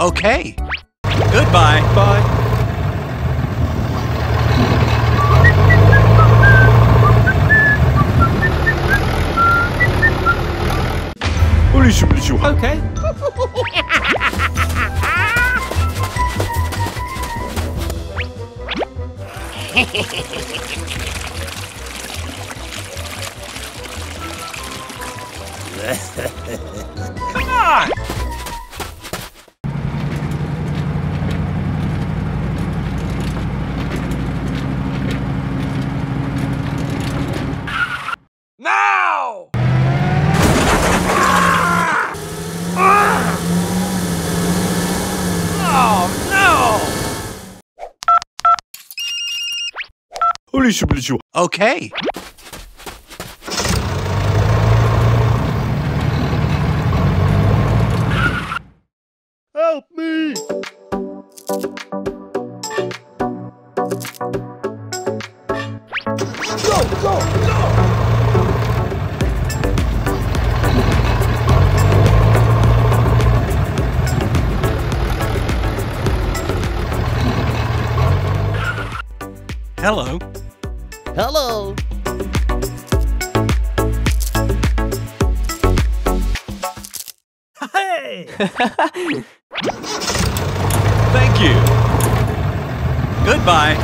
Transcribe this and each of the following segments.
Okay. Goodbye. Bye. Okay. Come on! Now! Oh, no! Okay. Help me! Go, go, go! Hello. Hello. Hey! Thank you. Goodbye.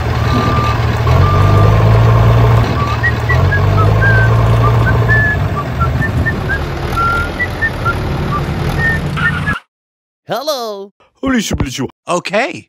Hello. Okay.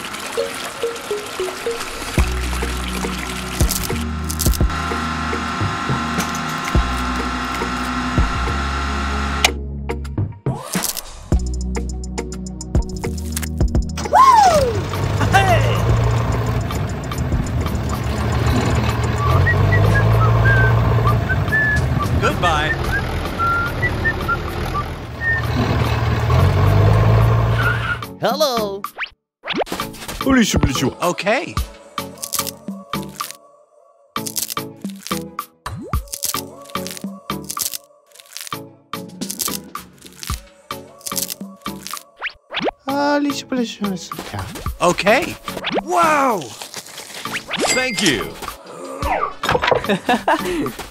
Hello. Okay. Okay. Wow! Thank you.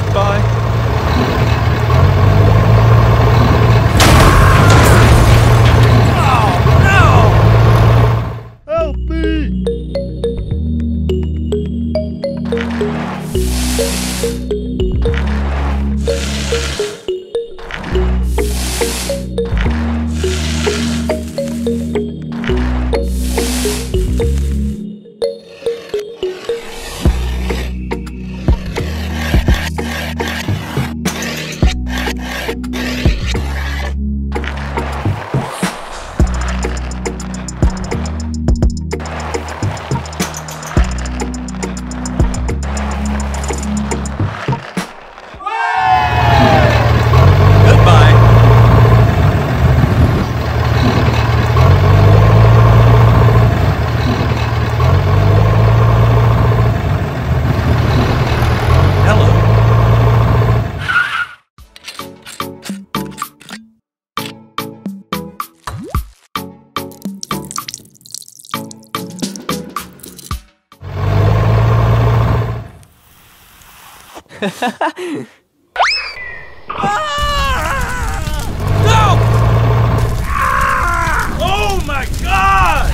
Oh my god!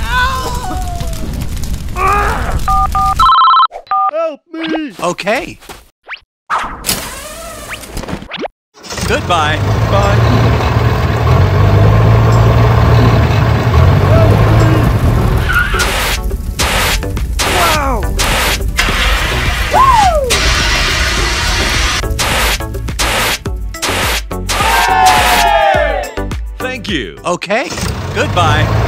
Help me! Okay. Goodbye. Bye. You. Okay. Goodbye.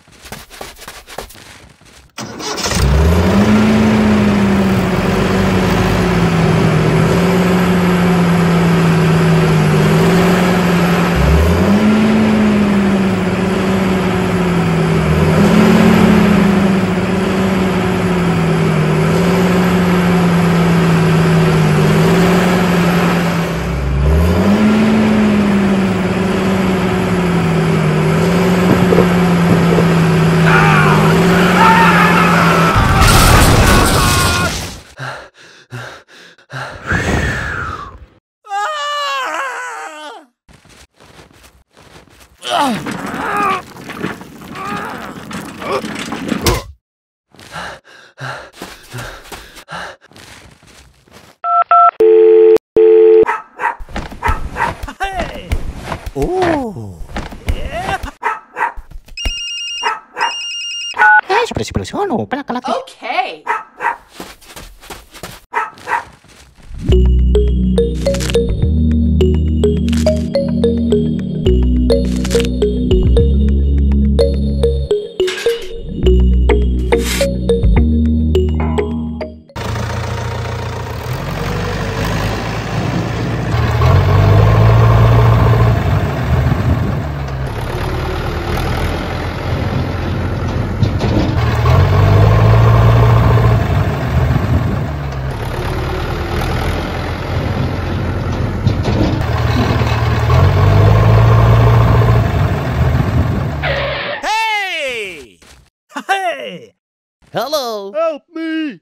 Okay. Hello. Help me!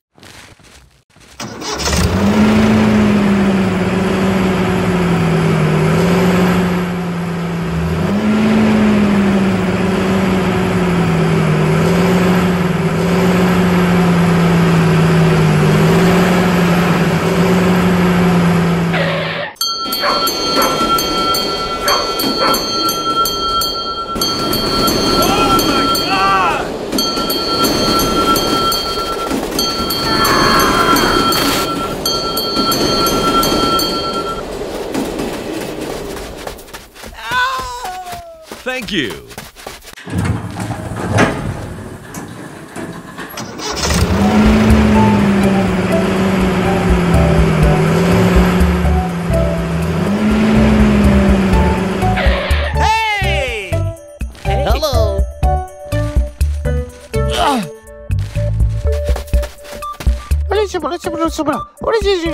Thank you. Hey! Hello.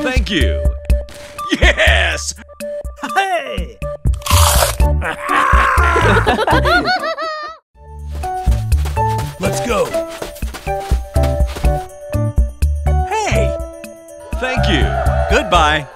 Thank you. Yes! Let's go. Hey! Thank you. Goodbye.